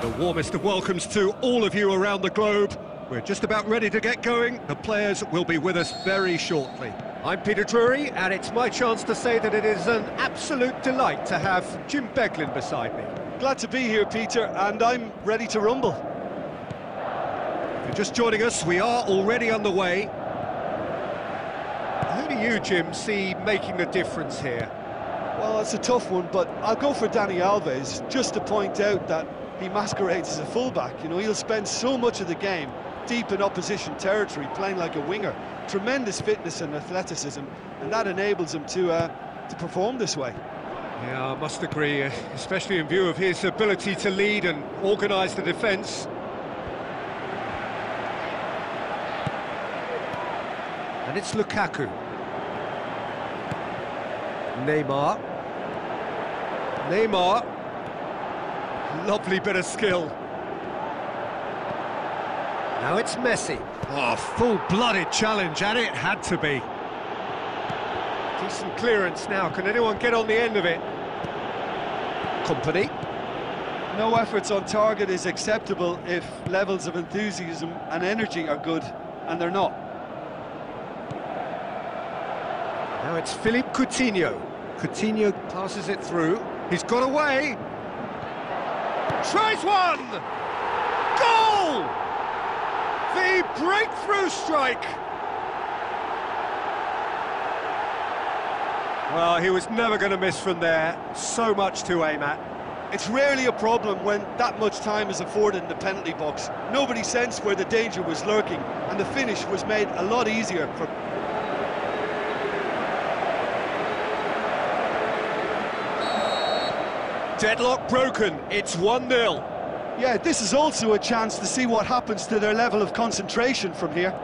The warmest of welcomes to all of you around the globe. We're just about ready to get going. The players will be with us very shortly. I'm Peter Drury, and it's my chance to say that it is an absolute delight to have Jim Beglin beside me. Glad to be here, Peter, and I'm ready to rumble. If you're just joining us, we are already underway. Who do you, Jim, see making the difference here? Well, it's a tough one, but I'll go for Dani Alves, just to point out that he masquerades as a fullback. You know, he'll spend so much of the game deep in opposition territory, playing like a winger. Tremendous fitness and athleticism, and that enables him to uh, to perform this way. Yeah, I must agree, uh, especially in view of his ability to lead and organise the defence. And it's Lukaku. Neymar. Neymar. Lovely bit of skill. Now it's Messi. Oh, full-blooded challenge, and it had to be. Decent clearance now. Can anyone get on the end of it? Company. No efforts on target is acceptable if levels of enthusiasm and energy are good, and they're not. Now it's Philippe Coutinho. Coutinho passes it through. He's got away. Tries one! Goal! The breakthrough strike! Well, he was never going to miss from there. So much to aim at. It's rarely a problem when that much time is afforded in the penalty box. Nobody sensed where the danger was lurking, and the finish was made a lot easier for Deadlock broken. It's 1-0. Yeah, this is also a chance to see what happens to their level of concentration from here.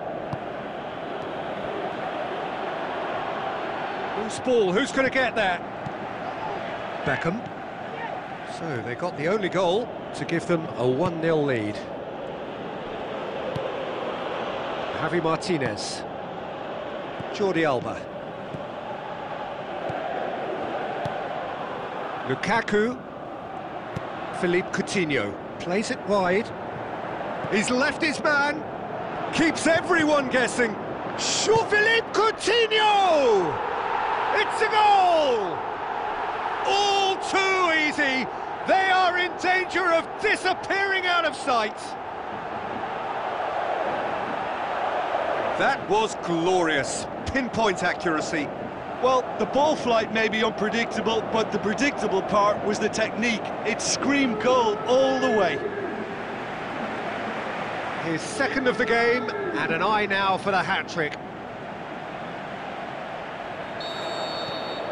Loose ball, who's going to get there? Beckham. So they got the only goal to give them a 1-0 lead. Javi Martinez. Jordi Alba. Lukaku. Philippe Coutinho. Plays it wide. He's left his man. Keeps everyone guessing. Sure, Philippe Coutinho! It's a goal! All too easy. They are in danger of disappearing out of sight. That was glorious. Pinpoint accuracy. Well, the ball flight may be unpredictable, but the predictable part was the technique. It screamed goal all the way. His second of the game, and an eye now for the hat-trick.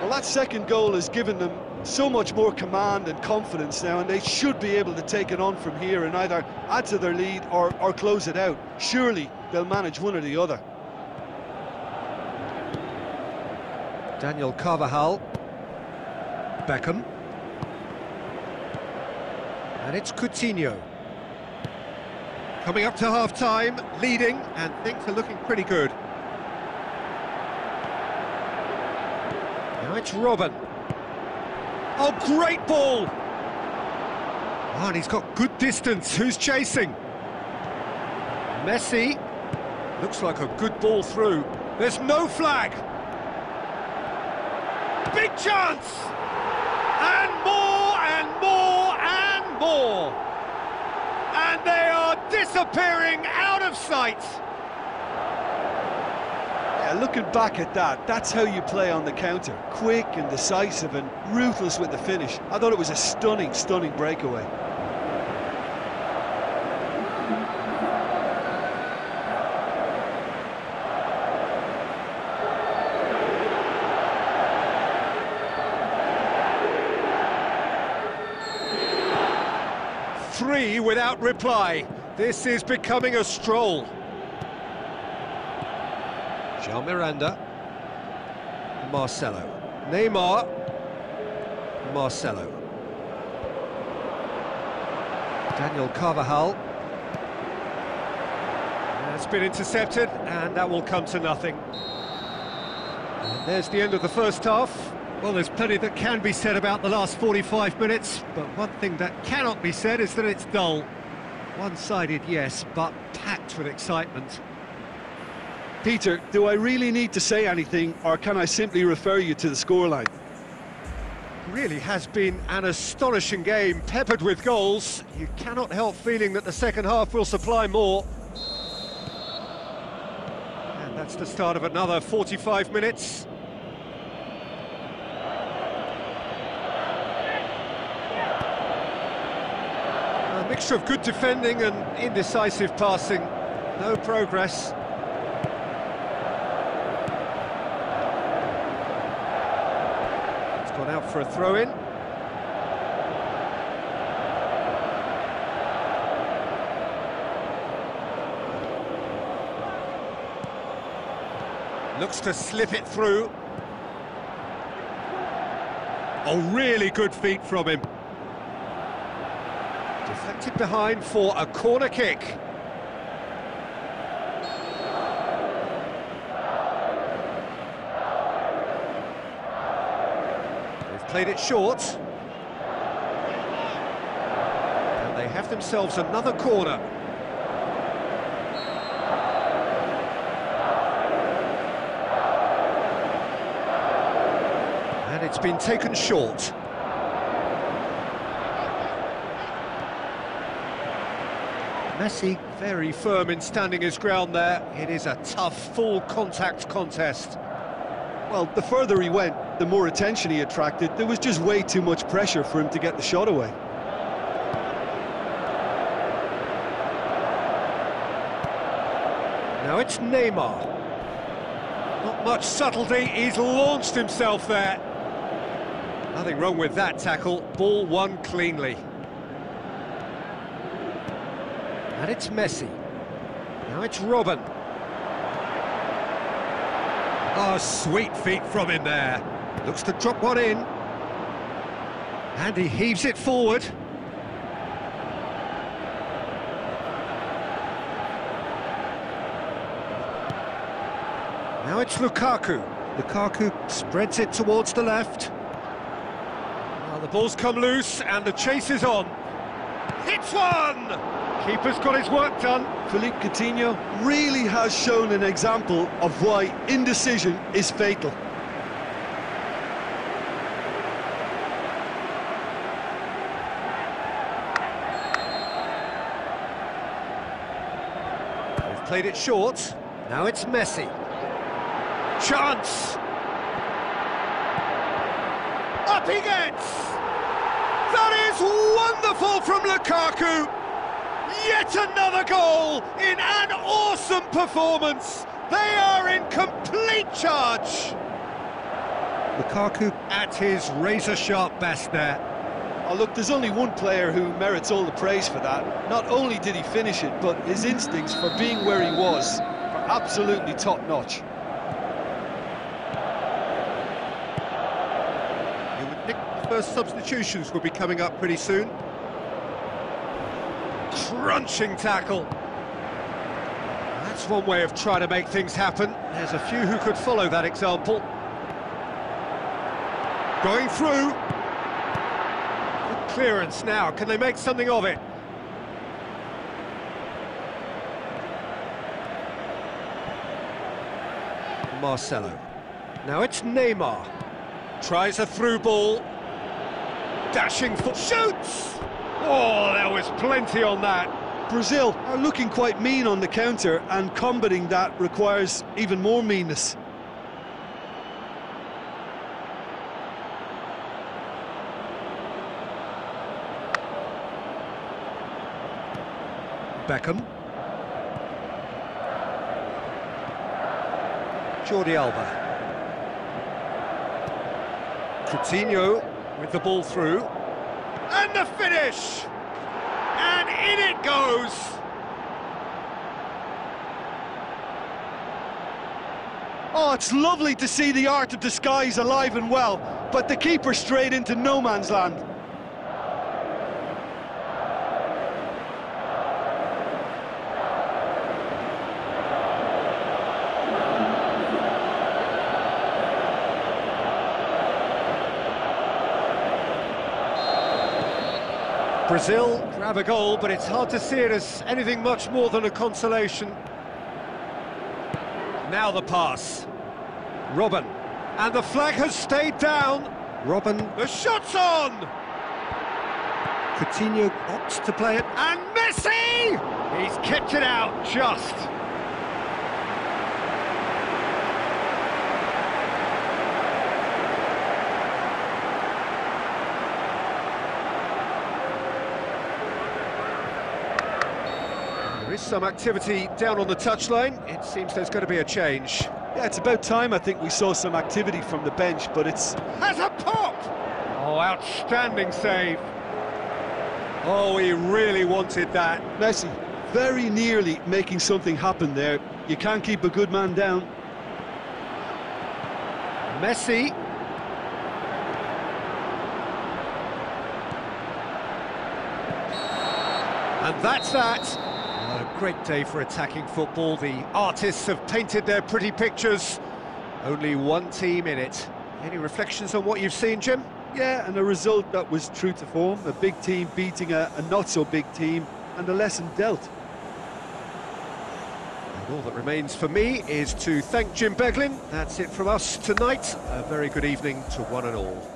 Well, that second goal has given them so much more command and confidence now, and they should be able to take it on from here and either add to their lead or, or close it out. Surely they'll manage one or the other. Daniel Carvajal. Beckham. And it's Coutinho. Coming up to half-time, leading, and things are looking pretty good. Now it's Robben. Oh, great ball! Oh, and he's got good distance. Who's chasing? Messi. Looks like a good ball through. There's no flag. Big chance! And more, and more, and more! And they are disappearing out of sight! Yeah, looking back at that, that's how you play on the counter. Quick and decisive and ruthless with the finish. I thought it was a stunning, stunning breakaway. Three without reply. This is becoming a stroll. Jean Miranda. Marcelo. Neymar. Marcelo. Daniel Carvajal. It's been intercepted, and that will come to nothing. And there's the end of the first half. Well, there's plenty that can be said about the last 45 minutes, but one thing that cannot be said is that it's dull. One-sided, yes, but packed with excitement. Peter, do I really need to say anything, or can I simply refer you to the scoreline? Really has been an astonishing game, peppered with goals. You cannot help feeling that the second half will supply more. And that's the start of another 45 minutes. A mixture of good defending and indecisive passing. No progress. It's gone out for a throw-in. Looks to slip it through. Oh, really good feet from him. Deflected behind for a corner kick. They've played it short. And they have themselves another corner. And it's been taken short. Very firm in standing his ground there. It is a tough, full contact contest. Well, the further he went, the more attention he attracted. There was just way too much pressure for him to get the shot away. Now it's Neymar. Not much subtlety, he's launched himself there. Nothing wrong with that tackle, ball won cleanly. And it's Messi. Now it's Robben. Oh, sweet feet from him there. Looks to drop one in. And he heaves it forward. Now it's Lukaku. Lukaku spreads it towards the left. Well, the ball's come loose and the chase is on. Hits one! Keeper's got his work done. Philippe Coutinho really has shown an example of why indecision is fatal. They've played it short. Now it's Messi. Chance! Up he gets! That is wonderful from Lukaku! Yet another goal in an awesome performance! They are in complete charge! Lukaku at his razor-sharp best there. Oh, look, there's only one player who merits all the praise for that. Not only did he finish it, but his instincts for being where he was are absolutely top-notch. You would think the first substitutions will be coming up pretty soon. Crunching tackle. That's one way of trying to make things happen. There's a few who could follow that example. Going through. Good clearance now. Can they make something of it? Marcelo. Now it's Neymar. Tries a through ball. Dashing for... Shoots! Oh, there was plenty on that. Brazil are looking quite mean on the counter, and combating that requires even more meanness. Beckham. Jordi Alba. Coutinho with the ball through. And the finish! And in it goes! Oh, it's lovely to see the art of disguise alive and well, but the keeper straight into no man's land. Brazil grab a goal, but it's hard to see it as anything much more than a consolation. Now the pass. Robben. And the flag has stayed down. Robben. the shot's on! Coutinho opts to play it, and Messi! He's kept it out, just. Some activity down on the touchline. It seems there's going to be a change. Yeah, it's about time I think we saw some activity from the bench, but it's... Has a pop! Oh, outstanding save. Oh, he really wanted that. Messi very nearly making something happen there. You can't keep a good man down. Messi. And that's that. Great day for attacking football. The artists have painted their pretty pictures. Only one team in it. Any reflections on what you've seen, Jim? Yeah, and a result that was true to form. A big team beating a, a not-so-big team, and a lesson dealt. And all that remains for me is to thank Jim Beglin. That's it from us tonight. A very good evening to one and all.